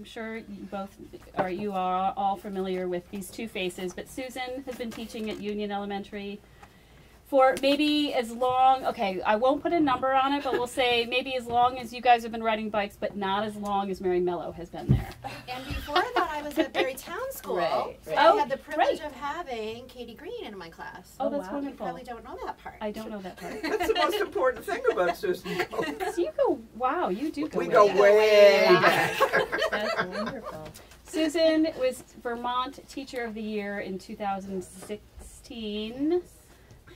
I'm sure you both, or you are all familiar with these two faces, but Susan has been teaching at Union Elementary for maybe as long, okay, I won't put a number on it, but we'll say maybe as long as you guys have been riding bikes, but not as long as Mary Mello has been there. And before that, I was at Barre Town School. Right, So right. I Oh, had the oh, privilege right. of having Katie Green in my class. Oh, Oh, that's wow. You probably don't know that part. I don't know that part. That's the most important thing about Susan Cole. So you go, wow, you do go We way go back. way back. That's wonderful. Susan was Vermont Teacher of the Year in 2016,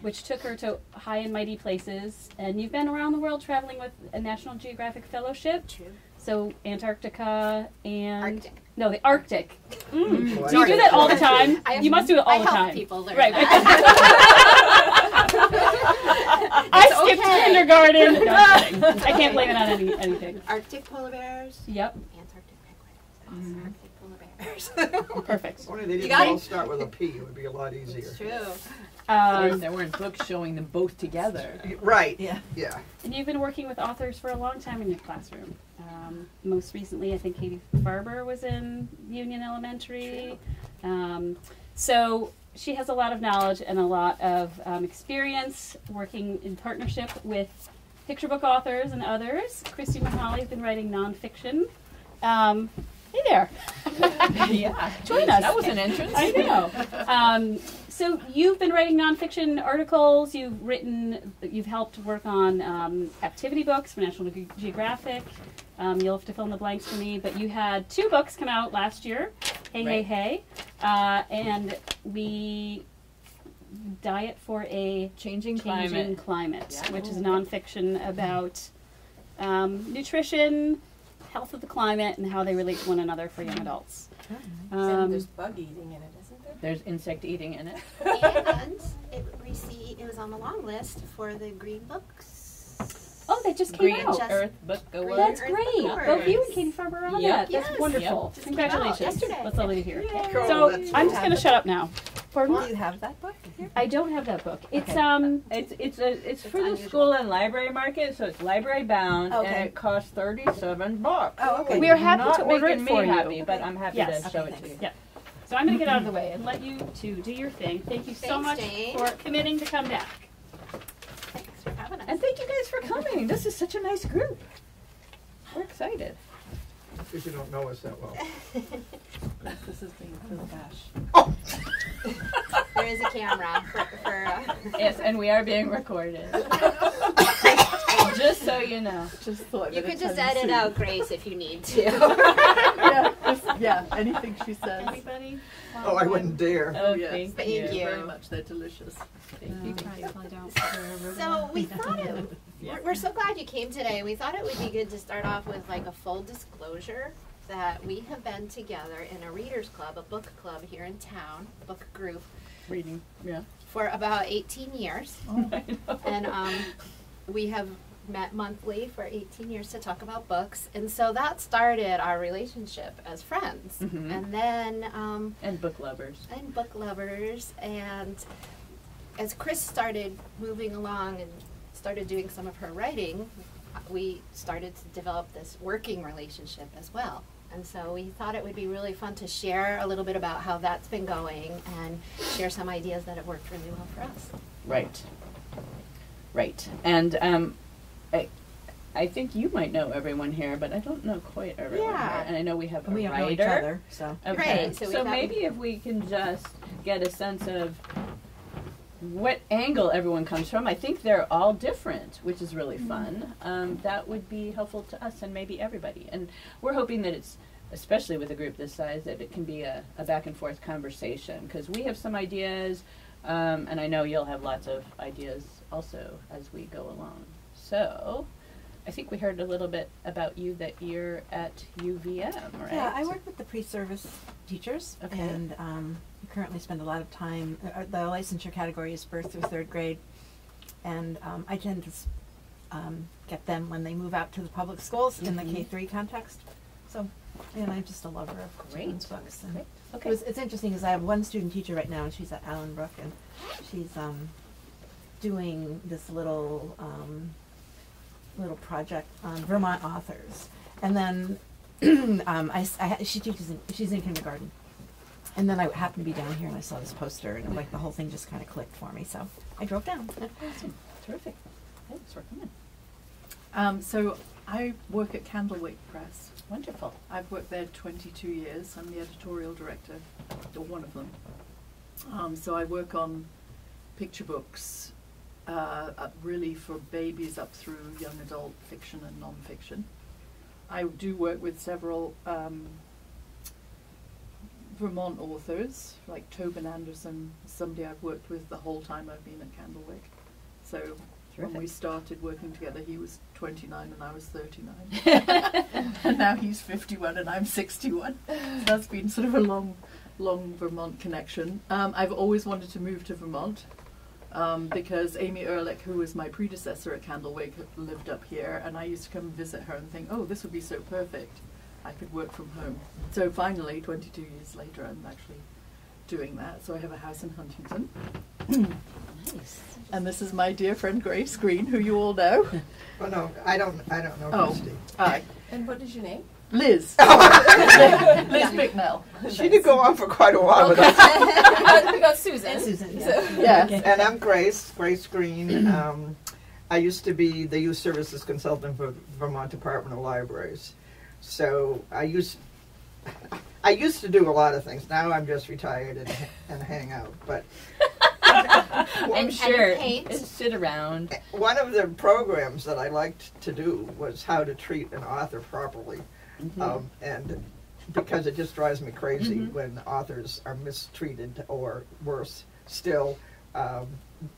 which took her to high and mighty places. And you've been around the world traveling with a National Geographic Fellowship. True. So Antarctica and Arctic. no, the Arctic. Mm. Boy, Do you do that all the time? Have- you must do it all I the help time. people learn right. that. I skipped okay. kindergarten. No, I'm kidding. I can't blame it on any, anything. Arctic polar bears, Yep, Antarctic penguins. Polar bears. perfect. If only they didn't got all it? start with a P, it would be a lot easier. It's true. Um, there weren't books showing them both together. Right, Yeah. yeah. And you've been working with authors for a long time in your classroom. Um, most recently, I think Katie Farber was in Union Elementary. Um, so she has a lot of knowledge and a lot of um, experience working in partnership with picture book authors and others. Christy Mihaly has been writing nonfiction. Hey there. yeah. Join us. That was an entrance. I know. Um, so you've been writing nonfiction articles. You've written. You've helped work on um, activity books for National Ge- Geographic. Um, you'll have to fill in the blanks for me. But you had two books come out last year. Hey, Right. hey, hey, uh, and we diet for a Changing changing climate. climate, Yeah. which is nonfiction about um, nutrition, health of the climate, and how they relate to one another for young adults. And Um, there's bug eating in it, isn't there? There's insect eating in it. and it received, it was on the long list for the Green Books. Oh, that just came Green out. Just- Earth Book Green Award. That's Earth great. Awards. Both you and Katie Farber are on Yep. that. That's Yes. wonderful. Just Congratulations. Let's all That's lovely to hear. Cool, So that's I'm just going to shut up now. Pardon? Do you have that book here? I don't have that book. It's Okay. um. It's it's a it's, for the school and library market, so it's library bound, Okay. and it costs thirty seven bucks. Oh, okay. We are happy Not to order it making for me you. happy, but I'm happy Yes. to show Okay, it to thanks. you. So I'm going to get out of the way and let you two do your thing. Thank you so Thanks, much Jane. for committing to come back. Thanks for having us. And thank you guys for coming. This is such a nice group. We're excited. If you don't know us that well. This is being for the gosh. There is a camera for, for uh, Yes, and we are being recorded. Just so you know. Just thought you could just edit out Grace if you need to. yeah, just, yeah, anything she says. Anybody? Oh, I wouldn't dare. Oh, yes. thank, Thank you. you. Very much. They're delicious. Thank you. So we thought it, Yeah. we're, we're so glad you came today. We thought it would be good to start off with like a full disclosure that we have been together in a readers club, a book club here in town, book group, Reading. Yeah. for about 18 years. Oh, and um, we have met monthly for 18 years to talk about books and so that started our relationship as friends Mhm. and then um, And book lovers. and book lovers and as chris started moving along and started doing some of her writing we started to develop this working relationship as well and so we thought it would be really fun to share a little bit about how that's been going and share some ideas that have worked really well for us Right. Right. And um, I, I think you might know everyone here, but I don't know quite everyone Yeah. here. And I know we have a We don't know writer. each other, so. Okay. Right, so So, maybe if we can just get a sense of what angle everyone comes from. I think they're all different, which is really fun. Um, that would be helpful to us and maybe everybody. And we're hoping that it's, especially with a group this size, that it can be a, a back and forth conversation because we have some ideas, um, and I know you'll have lots of ideas also as we go along. So. I think we heard a little bit about you that you're at UVM, right? Yeah, I work with the pre-service teachers, Okay. and um, we currently spend a lot of time. Uh, the licensure category is birth through third grade, and um, I tend to um, get them when they move out to the public schools in the Mhm. K three context. So, and I'm just a lover of children's Great. books. And Great. it Okay. was, it's interesting because I have one student teacher right now, and she's at Allen Brook, and she's um, doing this little um, little project on Vermont authors. And then um, I, I she teaches in, she's in kindergarten, and then I happened to be down here and I saw this poster and like the whole thing just kind of clicked for me. So I drove down. Awesome. Terrific. Thanks for coming. Um, so I work at Candlewick Press. Wonderful. I've worked there 22 years. I'm the editorial director, or one of them. Um, so I work on picture books, uh, really for babies up through young adult fiction and non-fiction. I do work with several um, Vermont authors, like Tobin Anderson, somebody I've worked with the whole time I've been at Candlewick. So when we started working together, he was 29 and I was 39. and now he's 51 and I'm 61. So that's been sort of a long, long Vermont connection. Um, I've always wanted to move to Vermont um, because Amy Ehrlich, who was my predecessor at Candlewick, lived up here, and I used to come and visit her and think, oh, this would be so perfect. I could work from home. So finally, 22 years later, I'm actually doing that. So I have a house in Huntington. Nice. And this is my dear friend Grace Green, who you all know. Oh, no, I don't, I don't know Oh. Christie. Hi. And what is your name? Liz. Liz Bicknell. She did go on for quite a while with us. Uh, we got Susan. And Susan, yeah. Yes. And I'm Grace, Grace Green. Um, I used to be the youth services consultant for Vermont Department of Libraries. So I used, I used to do a lot of things. Now I'm just retired and, and hang out. But I'm And- and paint. And sit around. one of the programs that I liked to do was how to treat an author properly. Mm-hmm. Um, and because it just drives me crazy when authors are mistreated or worse still, um,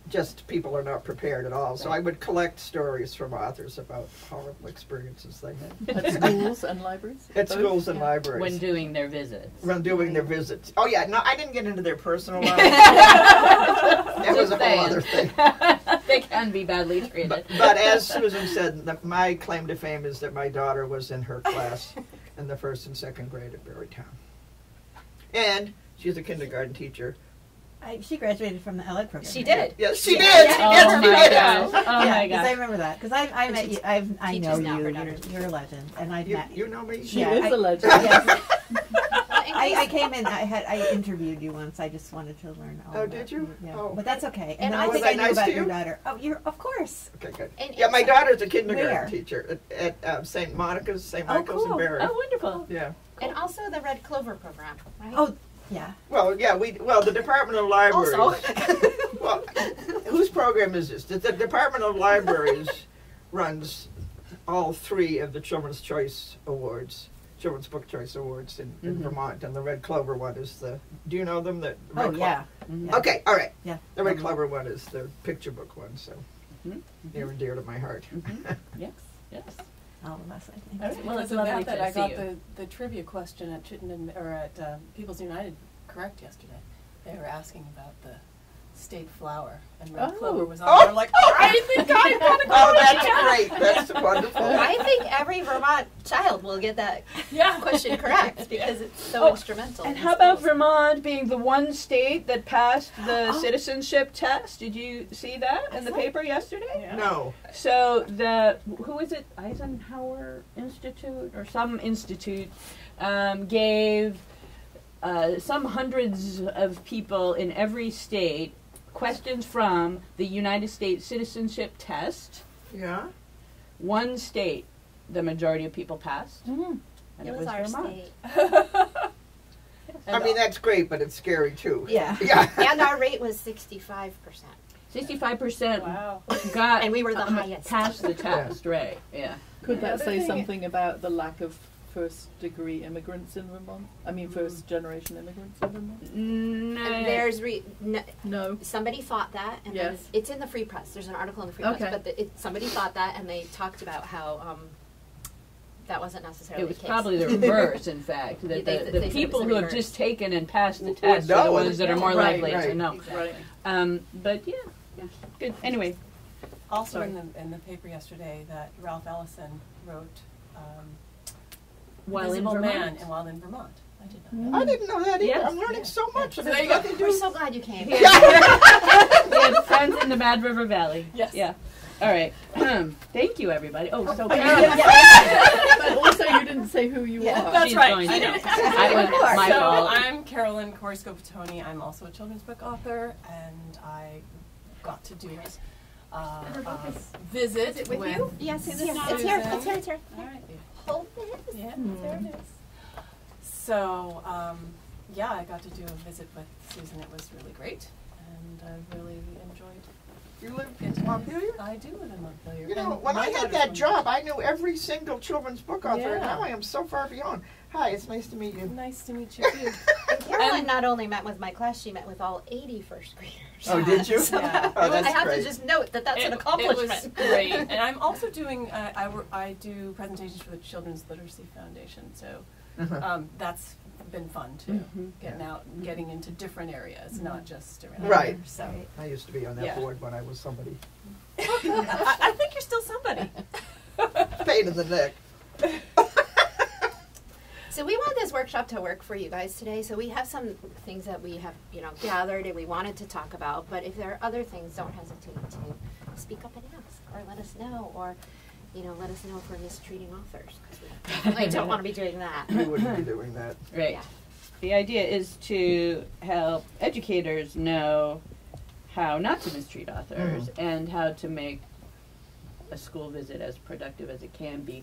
just people are not prepared at all. So I would collect stories from authors about horrible experiences they had At schools and libraries? at Both? schools and libraries. When doing their visits. when doing their visits. Oh yeah, no, I didn't get into their personal lives. that was a whole other thing. they can be badly treated. But, but as Susan said, the, my claim to fame is that my daughter was in her class in the first and second grade at Barre Town. And she's a kindergarten teacher. I, she graduated from the LA program. She did. Yes, she Yeah. did. Yeah. Yes, oh she my did. gosh. Oh yeah, my 'cause I remember that because I I met you. I've, I know now, you. You're, you're a legend, and I've You, met. you know me. She Yeah, is I- a legend. yes, Well, and I, I came in. I had I interviewed you once. I just wanted to learn. All Oh, about did you? Yeah, Oh. but that's okay. And, And I was think I I knew nice about to your you? daughter. Oh, you're of course. Okay, good. And yeah, my it's- daughter's a kindergarten Where? teacher at, at um, St. Monica's, St. Oh, Michael's cool. in Barre. Oh, wonderful. Yeah. And also the Red Clover program, right? Oh, yeah. Well, yeah, we well the Department of Libraries. Also. well, whose program is this? The, the Department of Libraries runs all three of the Children's Choice Awards, Children's Book Choice Awards in, in Mhm. Vermont, and the Red Clover one is the. Do you know them? The Red Oh, Clo- yeah. Mhm. Okay, all right. Yeah. The Red Mhm. Clover one is the picture book one, so Mhm. near and dear to my heart. Yes, yes. All of us, I think. All right, well, it's Because of lovely that, that I got you. the, the trivia question at Chittenden, or at uh, People's United correct yesterday. They were asking about the state flower, and red Oh. clover was on Oh. there. Like, I think I got a Oh, that's great. That's wonderful. I think every Vermont child will get that yeah. question correct because it's so Oh, instrumental. And in how about schools. Vermont being the one state that passed the Oh. citizenship test? Did you see that in the paper yesterday? No. So the who is it? Eisenhower Institute or some institute um, gave uh, some hundreds of people in every state questions from the United States citizenship test. Yeah. One state, the majority of people passed, Mhm. and It it, was our Vermont. state. I mean, that's great, but it's scary too. Yeah. Yeah. and our rate was 65%. Sixty-five percent Wow. got And we were the um, highest. passed the test, right? Yeah. Could Yeah, that say thing- something about the lack of first degree immigrants in Vermont? I mean, first generation immigrants in Vermont? No. And there's re- n- No. somebody thought that, and Yes. it's, it's in the Free Press. There's an article in the Free Okay. Press, but the, it, somebody thought that, and they talked about how um, that wasn't necessarily It was the case. probably the reverse, in fact. That they- the, they the said it people was who have reverse. just taken and passed the Would test are the know ones that are more Right, likely to right. know. Exactly. Um, but yeah, yeah, good. Anyway, Also Sorry. in the in the paper yesterday that Ralph Ellison wrote um, while in Invisible Man Vermont. and while in Vermont. I did not know. I didn't know that either. Yes. I'm learning so much. So and there it's you go. nothing to We're so glad you came. we had friends in the Mad River Valley. Yes. Yeah. All right. Thank you, everybody. Oh, so but also, you didn't say who you Yeah. are. That's She's right. going I know. I was, my so fault. I'm Carolyn Korsco-Patoni. I'm also a children's book author, and I got to do uh, a visit with with you? Yes, it's, it it's here. It's here. It's here. All right. Hold this. Yeah, there it is. So, um, yeah, I got to do a visit with Susan. It was really great, and I really enjoyed You live it. in Montpelier? I do live in Montpelier. You know, and when I had that job, I knew every single children's book author, and now I am so far beyond. Hi, it's nice to meet you. Nice to meet you too. Carolyn And- not only met with my class, she met with all 80 first graders. Oh, did you? So Yeah. Oh, that's I have great. to just note that that's it, an accomplishment. It was great, and I'm also doing. Uh, I I do presentations for the Children's Literacy Foundation, so Uh-huh. um, that's been fun too. Mhm. Getting out, and getting into different areas, not just around. Right. Here, so I used to be on that Yeah. board when I was somebody. I, I think you're still somebody. Pain in the neck. So we want this workshop to work for you guys today. So we have some things that we have, you know, gathered and we wanted to talk about. But if there are other things, don't hesitate to speak up and ask, or let us know, or you know, let us know if we're mistreating authors because we don't want to be doing that. We wouldn't be doing that. Right. Yeah. The idea is to help educators know how not to mistreat authors mm-hmm. and how to make a school visit as productive as it can be.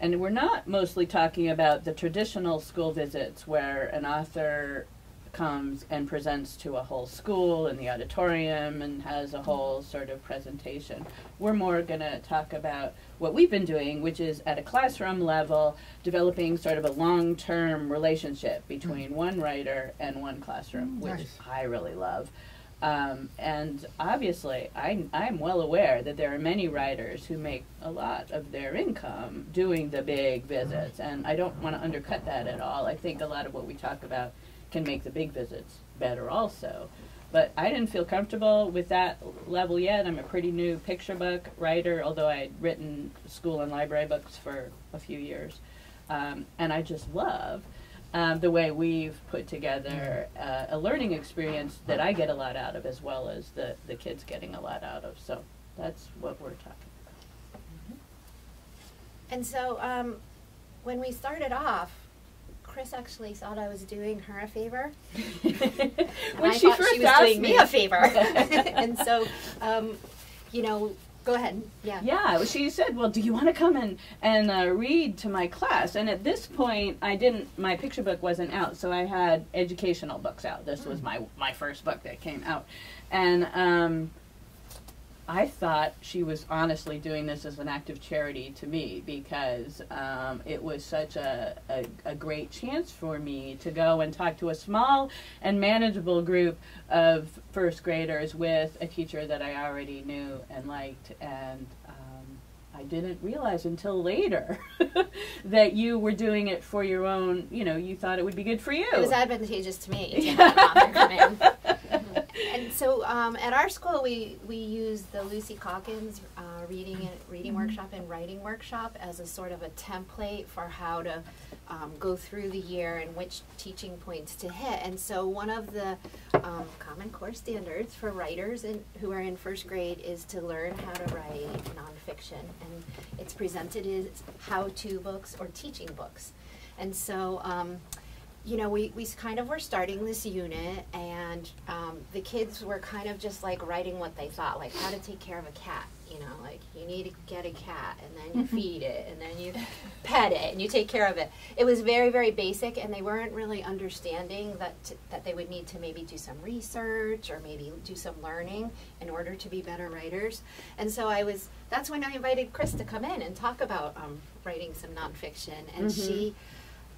And we're not mostly talking about the traditional school visits where an author comes and presents to a whole school in the auditorium and has a whole sort of presentation. We're more going to talk about what we've been doing, which is at a classroom level, developing sort of a long term relationship between mm. one writer and one classroom, which Nice. I really love. Um, and obviously, I, I'm well aware that there are many writers who make a lot of their income doing the big visits, and I don't want to undercut that at all. I think a lot of what we talk about can make the big visits better also. But I didn't feel comfortable with that level yet. I'm a pretty new picture book writer, although I had written school and library books for a few years. Um, and I just love um, the way we've put together uh, a learning experience that I get a lot out of, as well as the, the kids getting a lot out of. So that's what we're talking about. And so um, when we started off, Chris actually thought I was doing her a favor. when I she thought first she was asked doing me me a favor. and so, um, you know, go ahead. Yeah. Yeah, she said, "Well, do you want to come and and uh, read to my class?" And at this point, I didn't. My picture book wasn't out, so I had educational books out. This was my my first book that came out, and um, I thought she was honestly doing this as an act of charity to me because um, it was such a, a, a great chance for me to go and talk to a small and manageable group of first graders with a teacher that I already knew and liked. And um, I didn't realize until later that you were doing it for your own, you know, you thought it would be good for you. It was advantageous to me to have an come in. And so um, at our school, we, we use the Lucy Calkins uh, reading and, reading workshop and writing workshop as a sort of a template for how to um, go through the year and which teaching points to hit. And so one of the um, Common Core standards for writers in, who are in first grade is to learn how to write nonfiction. And it's presented as how-to books or teaching books. And so um, you know, we, we kind of were starting this unit, and um, the kids were kind of just like writing what they thought, like how to take care of a cat. You know, like you need to get a cat, and then you feed it, and then you pet it, and you take care of it. It was very, very basic, and they weren't really understanding that t- that they would need to maybe do some research or maybe do some learning in order to be better writers. And so I was. That's when I invited Chris to come in and talk about um, writing some nonfiction, and she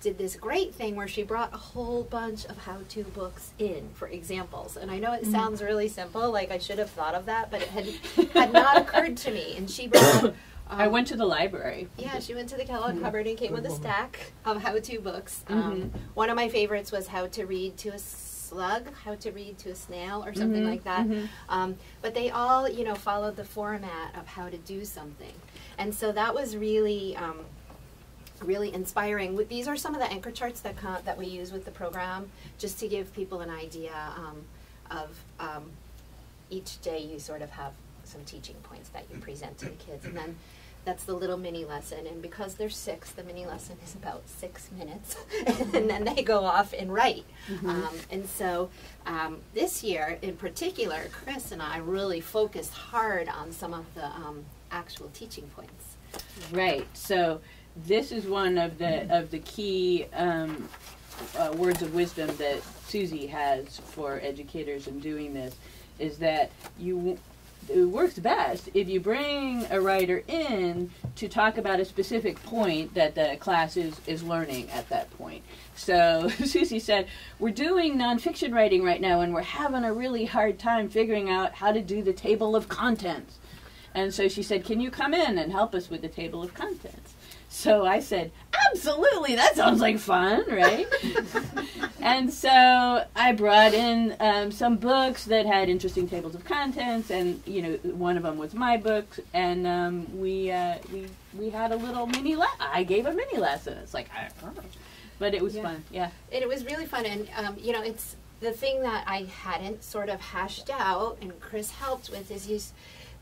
did this great thing where she brought a whole bunch of how-to books in for examples. And I know it mm. sounds really simple, like I should have thought of that, but it had had not occurred to me. And she brought. Um, I went to the library. Yeah, she went to the Kellogg mm. Hubbard and came with a mm-hmm. stack of how-to books. Um, mm-hmm. One of my favorites was How to Read to a Slug, How to Read to a Snail, or something mm-hmm. like that. Um, but they all, you know, followed the format of how to do something, and so that was really. Um, Really inspiring. These are some of the anchor charts that that we use with the program, just to give people an idea um, of um, each day. You sort of have some teaching points that you present to the kids, and then that's the little mini lesson. And because they're six, the mini lesson is about six minutes, and then they go off and write. Um, and so um, this year, in particular, Chris and I really focused hard on some of the um, actual teaching points. Right. So this is one of the of the key um, uh, words of wisdom that Susie has for educators in doing this is that you it works best if you bring a writer in to talk about a specific point that the class is, is learning at that point. So Susie said, We're doing nonfiction writing right now and we're having a really hard time figuring out how to do the table of contents. And so she said, Can you come in and help us with the table of contents? So I said, Absolutely, that sounds like fun, right? and so I brought in um, some books that had interesting tables of contents, and you know, one of them was my book, and um, we uh, we we had a little mini. Le- I gave a mini lesson. It's like, I don't know. but it was Yeah. fun. Yeah. And it was really fun, and um, you know, it's the thing that I hadn't sort of hashed out, and Chris helped with is use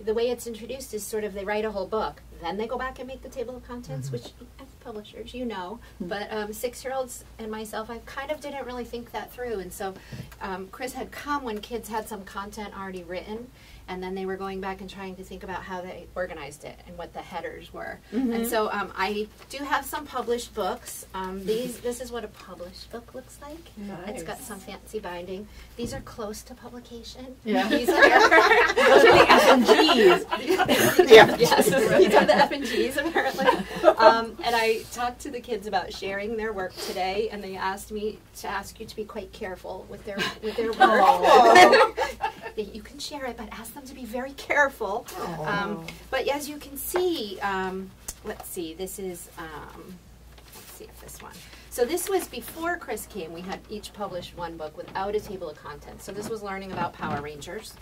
the way it's introduced is sort of they write a whole book, then they go back and make the table of contents, which as publishers you know, but um, six-year-olds and myself, I kind of didn't really think that through, and so um, Chris had come when kids had some content already written. And then they were going back and trying to think about how they organized it and what the headers were. And so um, I do have some published books. Um, these, this is what a published book looks like. It's got some fancy binding. These are close to publication. Yeah. These are Those are the F and G's. yeah. yes, these are the F and G's apparently. Um, and I talked to the kids about sharing their work today, and they asked me to ask you to be quite careful with their with their work. You can share it, but ask them to be very careful. Um, but as you can see, um, let's see, this is, um, let's see if this one. So this was before Chris came. We had each published one book without a table of contents. So this was learning about Power Rangers,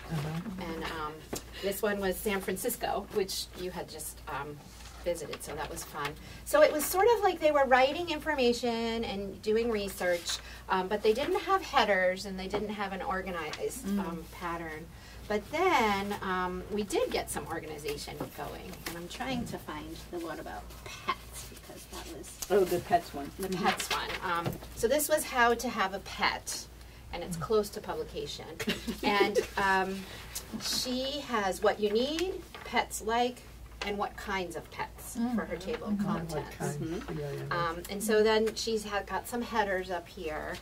and um, this one was San Francisco, which you had just um, visited. So that was fun. So it was sort of like they were writing information and doing research, um, but they didn't have headers and they didn't have an organized um, pattern. But then um, we did get some organization going, and I'm trying to find the one about pets because that was Oh, the pets one. the pets one. Um, so this was how to have a pet, and it's close to publication. and um, she has what you need, pets like, and what kinds of pets for her table of What contents. kind? Yeah, yeah. Um, and so then she's had, got some headers up here.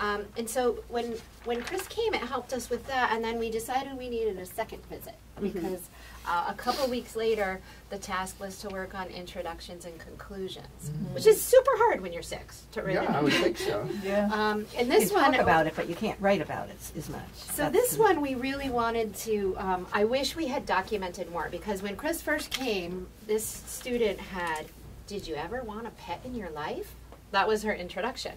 Um, and so when when Chris came, it helped us with that. And then we decided we needed a second visit because uh, a couple weeks later, the task was to work on introductions and conclusions, which is super hard when you're six to really. Yeah, I would think so. Yeah. Um, and You this can one, talk about it, but you can't write about it as much. so That's this one we really wanted to. Um, I wish we had documented more because when Chris first came, this student had, "Did you ever want a pet in your life?" That was her introduction.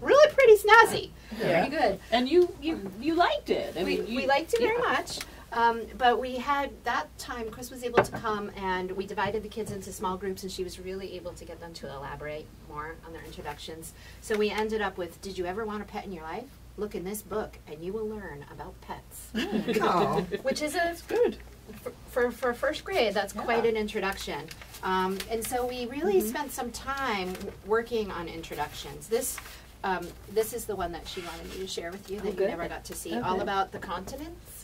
Really pretty snazzy. Yeah. Very good. And you, you, you liked it. I we, mean, you, we liked it very much. Um, but we had that time, Chris was able to come and we divided the kids into small groups, and she was really able to get them to elaborate more on their introductions. So we ended up with Did you ever want a pet in your life? Look in this book, and you will learn about pets. Oh, Which is a Good. for, for, for first grade, that's quite an introduction. Um, and so we really spent some time working on introductions. This, um, this is the one that she wanted me to share with you that you never got to see, all about the continents.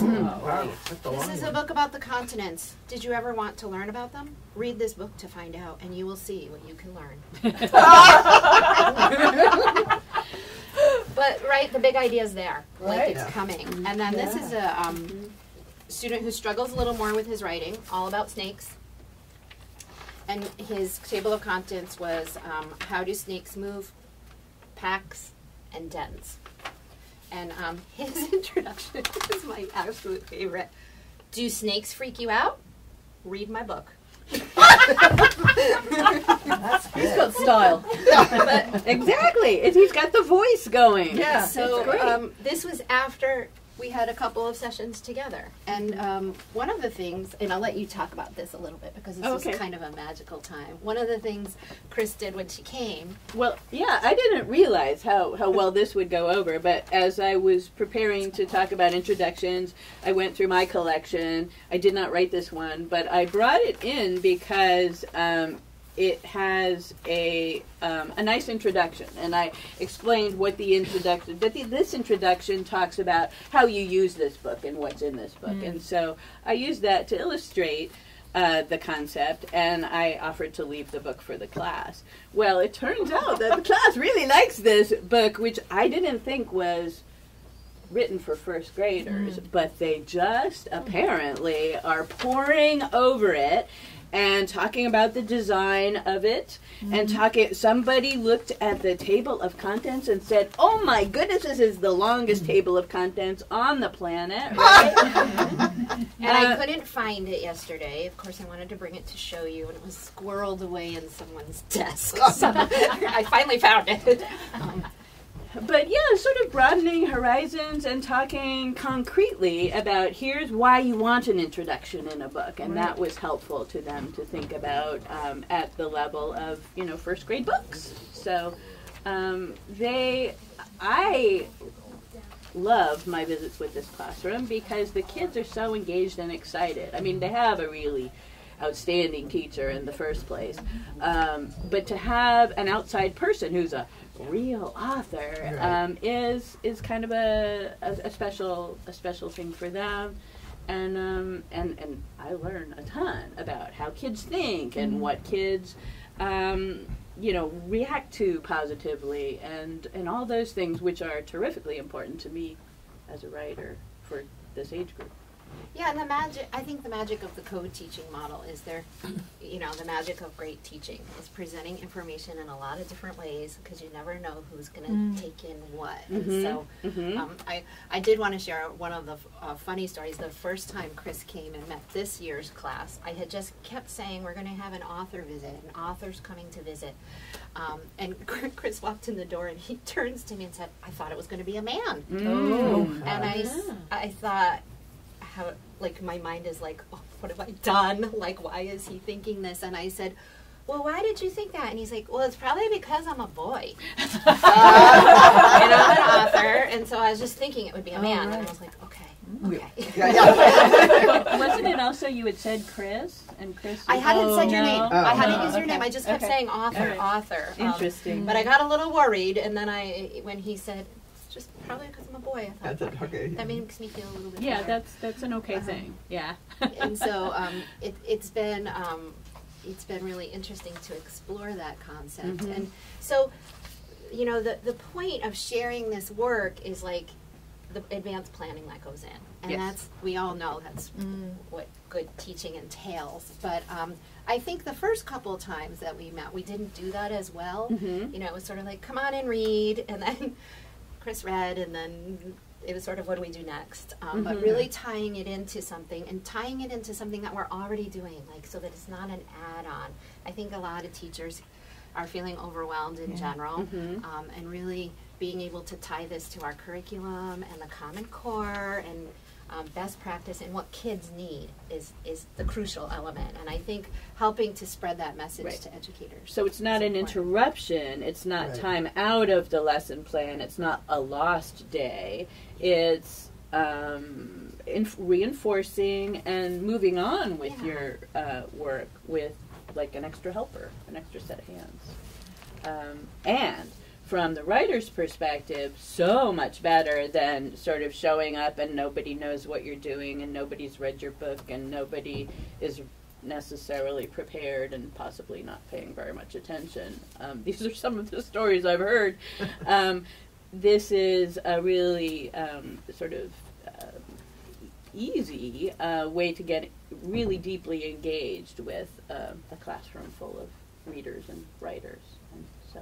Wow, that's a This is a one. book about the continents. Did you ever want to learn about them? Read this book to find out, and you will see what you can learn. but right, the big idea is there. Like Right. it's coming. And then this is a um, student who struggles a little more with his writing, all about snakes. And his table of contents was um, how do snakes move, packs, and dens. And um, his introduction is my absolute favorite. Do snakes freak you out? Read my book. That's He's good. got style. exactly. And he's got the voice going. Yeah. so um, this was after we had a couple of sessions together. And um, one of the things, and I'll let you talk about this a little bit because this Oh, Okay. is kind of a magical time. One of the things Chris did when she came, Well, yeah, I didn't realize how, how well this would go over, but as I was preparing to talk about introductions, I went through my collection. I did not write this one, but I brought it in because um, it has a um, a nice introduction, and I explained what the introduction. But the, this introduction talks about how you use this book and what's in this book, and so I used that to illustrate uh, the concept, and I offered to leave the book for the class. Well, it turns out that the class really likes this book, which I didn't think was written for first graders, but they just apparently are pouring over it and talking about the design of it and talking somebody looked at the table of contents and said oh my goodness this is the longest table of contents on the planet right and I Uh, couldn't find it yesterday. Of course, I wanted to bring it to show you, and it was squirreled away in someone's desk. So I finally found it. Um, but yeah, sort of broadening horizons and talking concretely about here's why you want an introduction in a book, and that was helpful to them to think about um, at the level of you know first grade books. So um, they, I love my visits with this classroom because the kids are so engaged and excited. I mean, they have a really outstanding teacher in the first place, um, but to have an outside person who's a real author Right. um, is is kind of a, a, a special a special thing for them. And um, and and I learn a ton about how kids think and what kids um, you know react to positively and and all those things which are terrifically important to me as a writer for this age group. Yeah, and the magic, I think the magic of the co-teaching model is there, you know, the magic of great teaching is presenting information in a lot of different ways because you never know who's going to take in what. Mhm, And so mhm. um, I, I did want to share one of the uh, funny stories. The first time Chris came and met this year's class, I had just kept saying, we're going to have an author visit, an author's coming to visit. Um, and Chris walked in the door and he turns to me and said, I thought it was going to be a man. Mm. And I—I thought, how, like, my mind is like, oh, what have I done? Like, why is he thinking this? And I said, well, why did you think that? And he's like, well, it's probably because I'm a boy. Uh, and I'm an author. And so I was just thinking it would be a man. And I was like, okay, okay. Yeah, yeah. Wasn't it also you had said Chris and Chris? I hadn't said your no? name. Oh. I hadn't Oh, used your okay. name. I just kept Okay. saying author, All right. author. Um, Interesting. but I got a little worried. And then I, when he said, it's just probably because I'm a boy, I I thought, thought, okay. that makes me feel a little bit yeah, better. that's that's an okay Uh-huh. thing. Yeah. and so um, it, it's been um, it's been really interesting to explore that concept. Mhm. And so, you know, the the point of sharing this work is like the advanced planning that goes in, and Yes. that's we all know that's what good teaching entails. But um, I think the first couple of times that we met, we didn't do that as well. Mhm. You know, it was sort of like, come on and read, and then Chris read, and then it was sort of what do we do next? Um, But Mhm. really tying it into something and tying it into something that we're already doing, like so that it's not an add-on. I think a lot of teachers are feeling overwhelmed in general, Mhm. um, and really being able to tie this to our curriculum and the Common Core and um, best practice and what kids need is is the crucial element. And I think helping to spread that message Right. to educators. So it's not an important. interruption. It's not Right. time out of the lesson plan. It's not a lost day. It's um, inf- reinforcing and moving on with Yeah. your uh, work with like an extra helper, an extra set of hands. Um, and from the writer's perspective, so much better than sort of showing up and nobody knows what you're doing and nobody's read your book and nobody is necessarily prepared and possibly not paying very much attention. Um, these are some of the stories I've heard. Um, this is a really um, sort of um, easy uh, way to get really deeply engaged with uh, a classroom full of readers and writers. And so,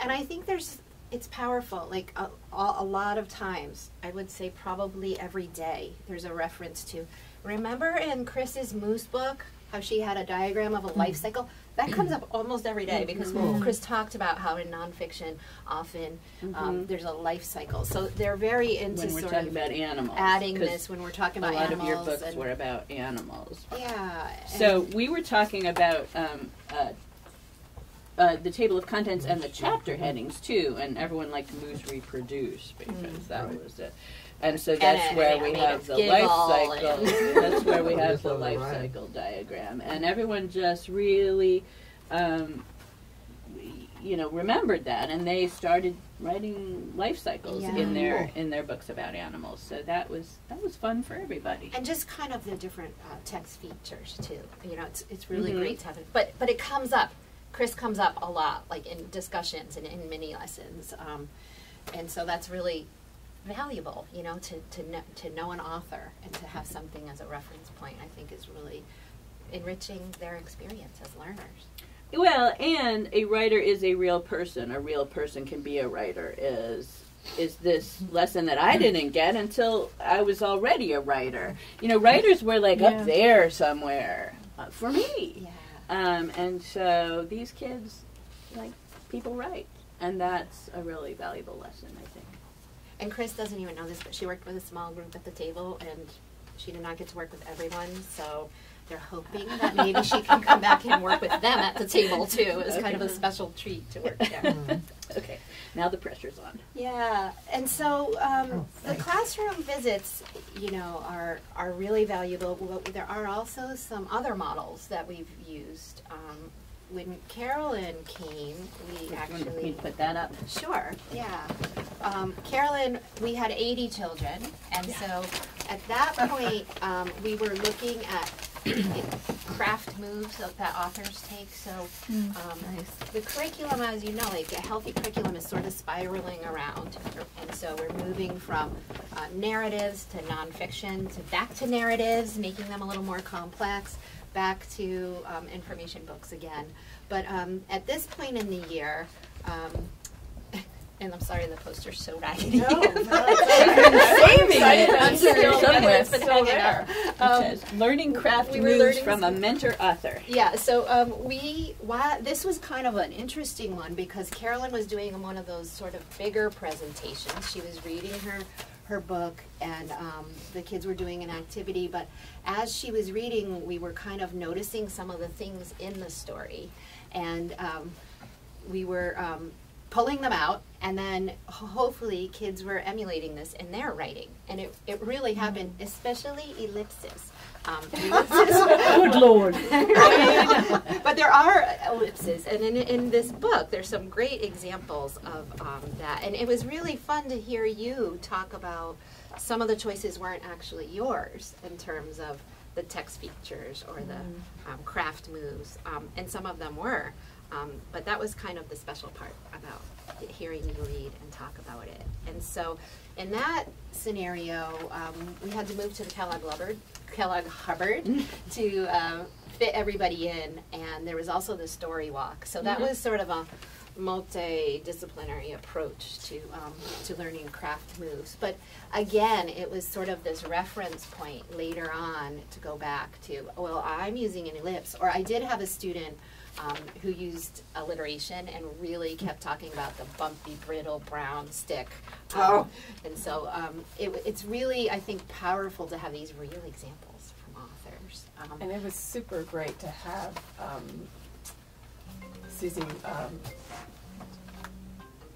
And I think there's, it's powerful. Like a, a, lot of times, I would say probably every day, there's a reference to. Remember in Chris's Moose book how she had a diagram of a life cycle. That comes up almost every day because Chris talked about how in nonfiction often um, there's a life cycle. So they're very into when we're sort talking of about animals. adding this when we're talking about animals. a lot animals. of your books were about animals. yeah. So we were talking about um, uh, uh, the table of contents and the chapter headings too, and everyone liked moose reproduce because that Right. was it. And so that's it- where it we have the life cycle. that's where we have the life cycle diagram, and everyone just really, um, you know, remembered that, and they started writing life cycles Yeah. in their in their books about animals. So that was that was fun for everybody. and just kind of the different uh, text features too. You know, it's it's really Mhm. great to have it. But but it comes up. Chris comes up a lot, like in discussions and in mini lessons, um, and so that's really valuable. You know, to to know, to know an author and to have something as a reference point. I think is really enriching their experience as learners. Well, and a writer is a real person. A real person can be a writer. Is is this lesson that I didn't get until I was already a writer? You know, writers were like Yeah. up there somewhere uh, for me. Yeah. Um, and so these kids, like people write, and that's a really valuable lesson, I think. And Chris doesn't even know this, but she worked with a small group at the table, and she did not get to work with everyone. So they're hoping that maybe she can come back and work with them at the table too. It was kind of a special treat to work there. Okay, now the pressure's on. Yeah, and so um, Oh, the classroom visits, you know, are are really valuable. But there are also some other models that we've used. Um, when Carolyn came, we Want actually to put that up? Sure, yeah. Um, Carolyn, we had 80 children, and so at that point, um, we were looking at craft moves that, that authors take. So um, the curriculum, as you know, like a healthy curriculum is sort of spiraling around, and so we're moving from uh, narratives to nonfiction to back to narratives, making them a little more complex, back to um, information books again. But um, at this point in the year, um, and I'm sorry the poster's so raggedy. No, no, it's saving it. It's still Somewhere. It's been hanging there. It Um, says, learning craft we moves learning from a mentor author. Yeah, so um, we why, this was kind of an interesting one because Carolyn was doing one of those sort of bigger presentations. She was reading her her book, and um, the kids were doing an activity. But as she was reading, we were kind of noticing some of the things in the story, and um, we were um, pulling them out, and then hopefully kids were emulating this in their writing, and it, it really happened, especially ellipses. Um, ellipses. Good lord. but there are ellipses, and in, in this book, there's some great examples of um, that. And it was really fun to hear you talk about some of the choices weren't actually yours in terms of the text features or the um, craft moves, um, and some of them were. Um, but that was kind of the special part about hearing you read and talk about it. And so, in that scenario, um, we had to move to the Kellogg Hubbard, Kellogg Hubbard to uh, fit everybody in, and there was also the story walk. So that was sort of a multidisciplinary approach to um, to learning craft moves. But again, it was sort of this reference point later on to go back to. Well, I'm using an ellipse, or I did have a student um, who used alliteration and really kept talking about the bumpy, brittle brown stick. Um, Oh. And so um, it, it's really, I think, powerful to have these real examples from authors. Um, And it was super great to have um, Susie. Um,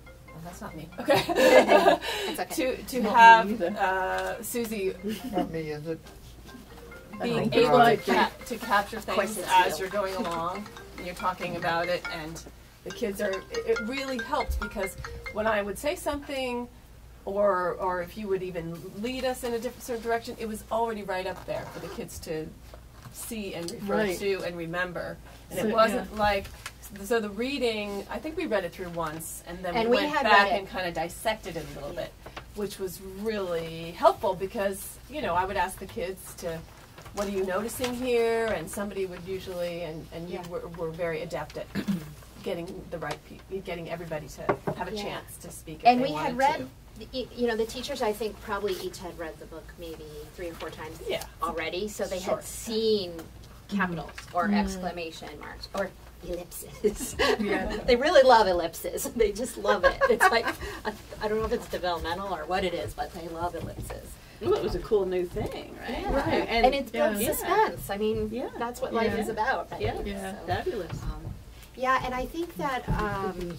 oh, that's not me. Okay. okay. to to Not have either. uh, Susie Not me, is it? being able to, ca- to capture things as you're going along and you're talking about it and the kids are it, it really helped because when I would say something or or if you would even lead us in a different sort of direction it was already right up there for the kids to see and refer Right. to and remember. And So, it wasn't like so the reading I think we read it through once and then And we we went back and kind of dissected it a little bit which was really helpful because you know I would ask the kids to what are you noticing here and somebody would usually and, and you Yeah. were, were very adept at getting the right people getting everybody to have a Yeah. chance to speak if and they we had wanted read, to. the- you know, the teachers I think probably each had read the book maybe three or four times Yeah. already, so they Sure. had seen capitals mm-hmm. or mm-hmm. exclamation marks or ellipses. Yeah. they really love ellipses. They just love it. It's like I I don't know if it's developmental or what it is, but they love ellipses. Well, it was a cool new thing, right? Yeah. Right. And, And, it's yeah. built suspense. I mean, Yeah. that's what life Yeah. is about, right? Yeah. Yeah. So, fabulous. um, yeah, and I think that um,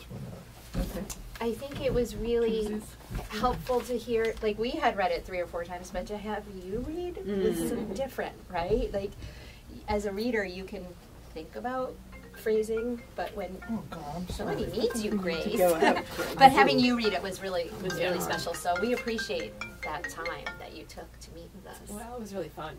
Okay. I think it was really helpful to hear. Like we had read it three or four times, but to have you read was Mm. different, right? Like as a reader, you can think about phrasing, but when Oh, God, I'm somebody sorry. needs you, Grace. but having you read it was really was really Yeah. special. So we appreciate that time that you took to meet with us. Well, it was really fun.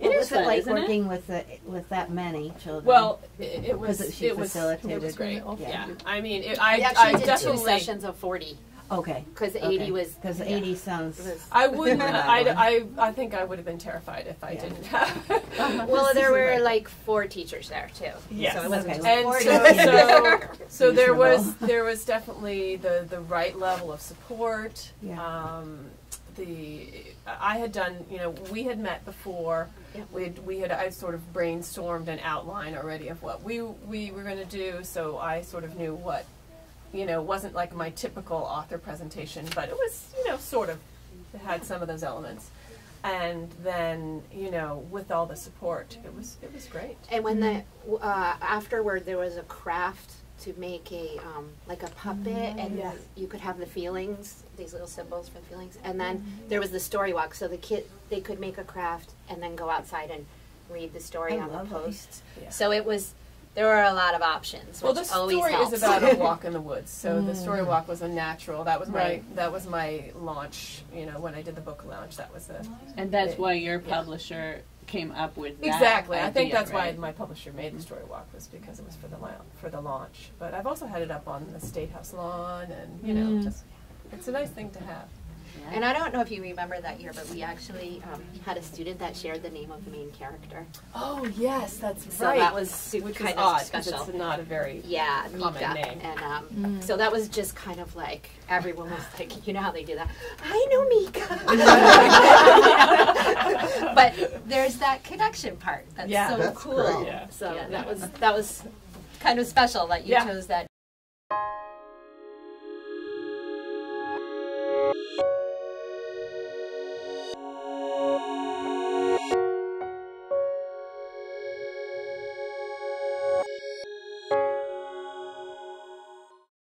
It What is was fun, it like isn't it? working with the with that many children? Well, it, it was Because she it was it was great. Yeah. Yeah, I mean, it, I we I did two definitely sessions of forty okay, because eighty was because yeah, eighty sounds. was I wouldn't. I, I, I think I would have been terrified if I Yeah. didn't have. Well, there were like four teachers there too. Yes. So it wasn't Okay. just and so, so, so there was there was definitely the the right level of support. Yeah. Um, the I had done you know we had met before. Yep. We had, we had I sort of brainstormed an outline already of what we we were going to do. So I sort of knew what you know wasn't like my typical author presentation, but it was you know sort of had some of those elements. And then you know with all the support, it was it was great. And when the uh, afterward, there was a craft to make a um, like a puppet, and Yeah. you could have the feelings, these little symbols for the feelings. And then there was the story walk, so the kid they could make a craft and then go outside and read the story Oh, on the lovely. post. Yeah. So it was there were a lot of options. Well, which the story helps. is about a walk in the woods. So the story Mm. walk was a natural. That was my Right. that was my launch. You know, when I did the book launch, that was the And that's Yeah. why your Yeah. publisher came up with that exactly. I think that's right? why my publisher made the story walk was because it was for the la- for the launch. But I've also had it up on the State House lawn, and you know, Mm. just it's a nice thing to have. And I don't know if you remember that year, but we actually um, had a student that shared the name of the main character. Oh yes, that's So right. that was super which kind of odd 'cause special. it's not a very Yeah, common Mika. name. And um, so that was just kind of like everyone was like, you know how they do that. I know Mika. but there's that connection part. That's Yeah. so That's cool. great. Yeah. So Yeah. that was that was kind of special that you Yeah. chose that